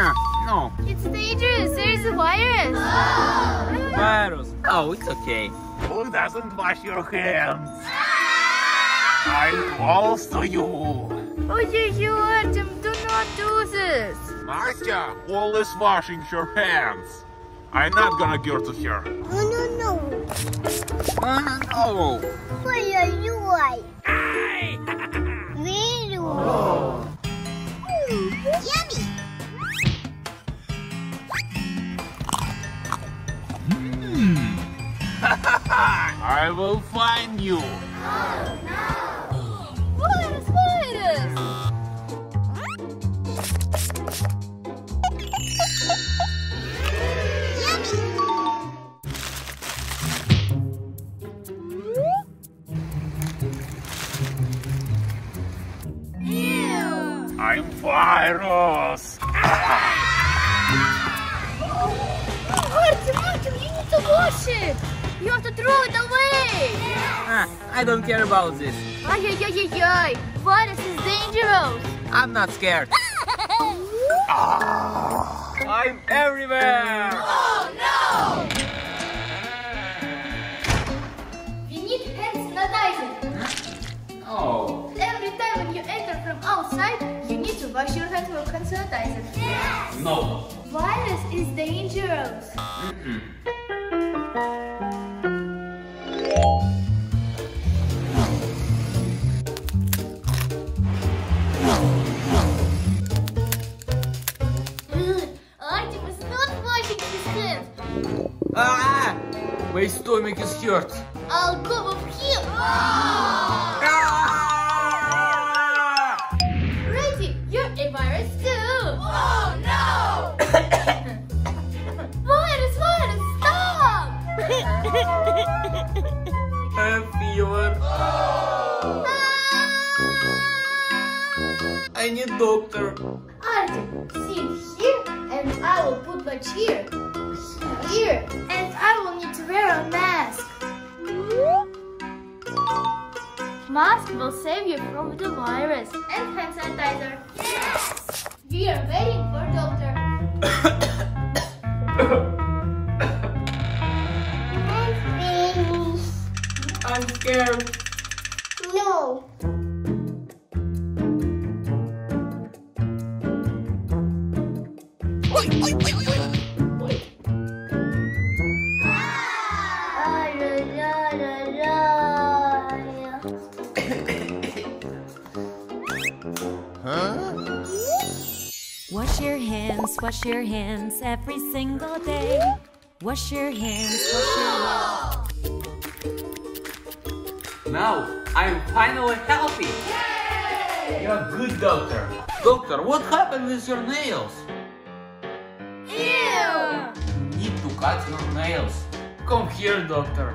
Nah, no. It's dangerous. There's a virus. Virus. Oh, it's okay. Who doesn't wash your hands? I'll also you. Oh, you, you, Artem, do not do this. Nastya, always washing her hands. I'm not gonna give to her. No, no, no. Uh, no. What are you like? I will find you. Virus, virus. Ew. I'm virus. Oh, Artem, Artem, you need to wash it. You have to throw it away. Ah, I don't care about this. Ay, ay, ay, ay, ay. Virus is dangerous. I'm not scared. I'm everywhere. Oh no! You need hand sanitizer. Oh. Every time when you enter from outside, you need to wash your hands with hand sanitizer. Yes! No. Virus is dangerous. Ugh, My stomach is hurt. I'll go with him. Ah! Ready, you're a virus too. Oh no! virus, virus, stop! I have fever. I need doctor. Artem, sit here and I will put my chair here Mask will save you from the virus and hand sanitizer. Yes! We are waiting for doctor. I'm scared. No. Ah, la, la, la, Wash your hands, wash your hands every single day. Wash your hands, wash your hands. Now I'm finally healthy. You're a good doctor. Doctor, what happened with your nails? Ew! Need to cut your nails. Come here, doctor.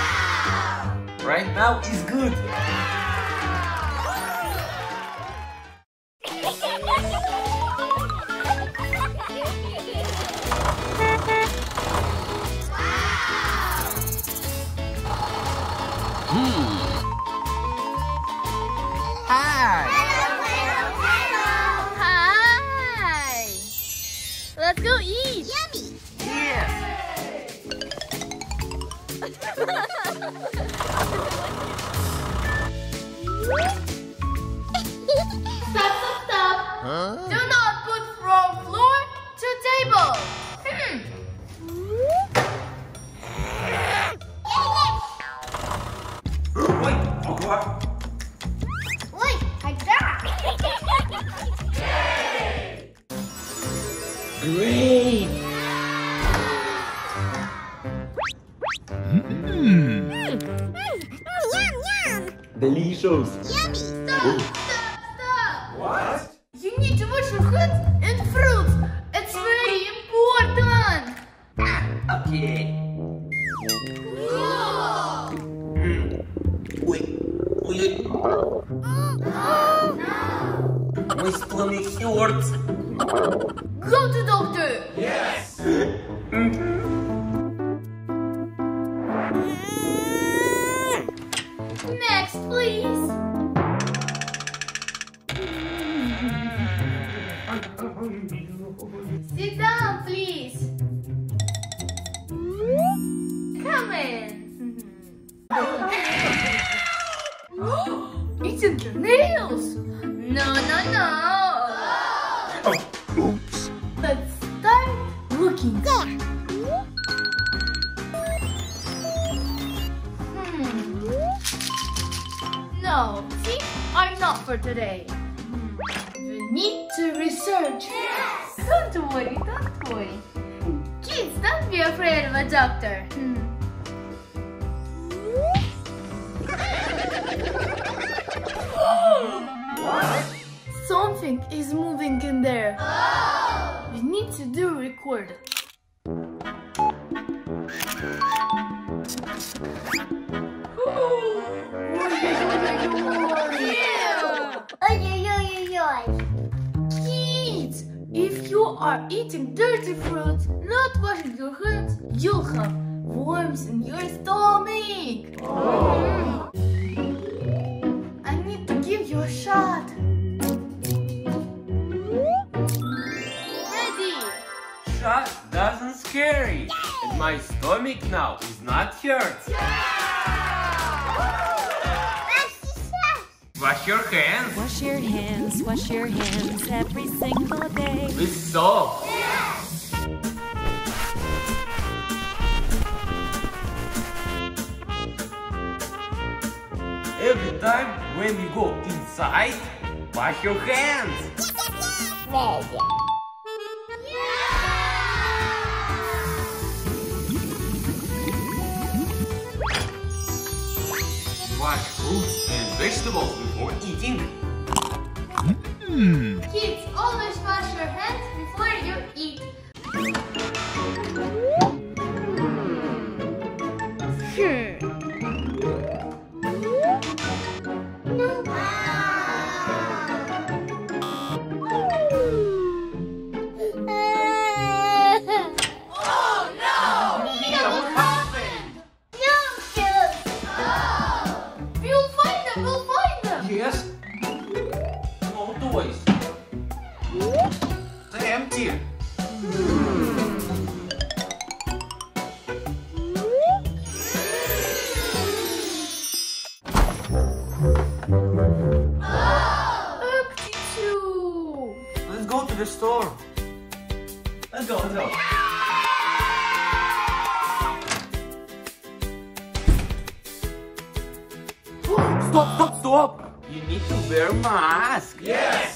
Right now is good. Hi. Hi! Let's go eat! Yummy. Yes. Great. Mm. Mm. Mm. Oh, yum, yum. Delicious. Yummy. Stop, stop, Go to doctor! Yes. Mm-hmm. Let's start looking. Hmm. No, see, I'm not for today. We need to research. Yes. Don't worry, don't worry. Kids, don't be afraid of a doctor. Hmm. Something is moving in there. To oi. Kids, if you are eating dirty fruit, not washing your hands, you'll have worms in your stomach. I Shot doesn't scary. And my stomach now is not hurt. That's the stuff. Wash your hands Wash your hands, wash your hands every single day. with soap. Every time when you go inside, wash your hands. Ready. Fruits and vegetables before eating. Kids, always wash your hands before you eat. Store. Let's go, let's go. Stop, stop, stop! You need to wear mask. Yes.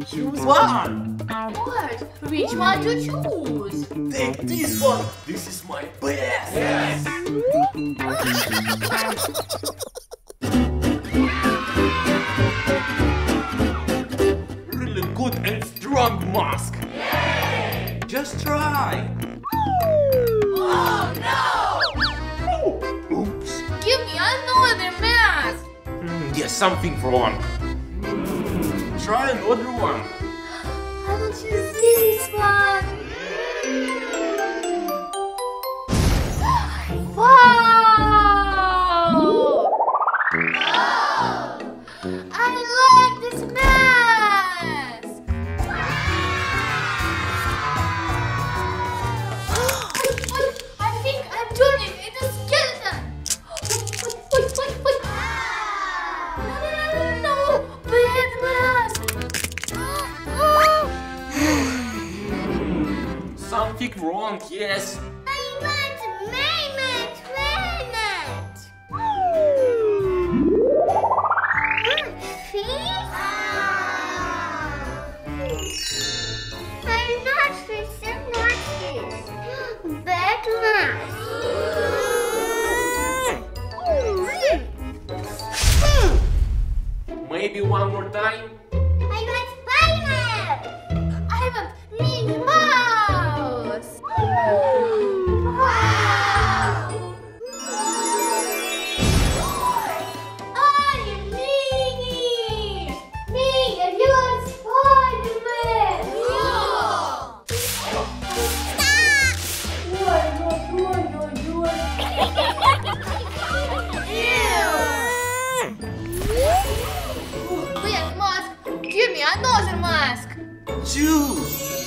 Choose one. What? Which one to choose? Take this one. This is my best. Yes. really good and strong mask. Yay! Just try. Oh no! Oh, oops. Give me another mask. Mm, yes, something wrong try another one. How about you this one? something wrong, yes! a. Juice.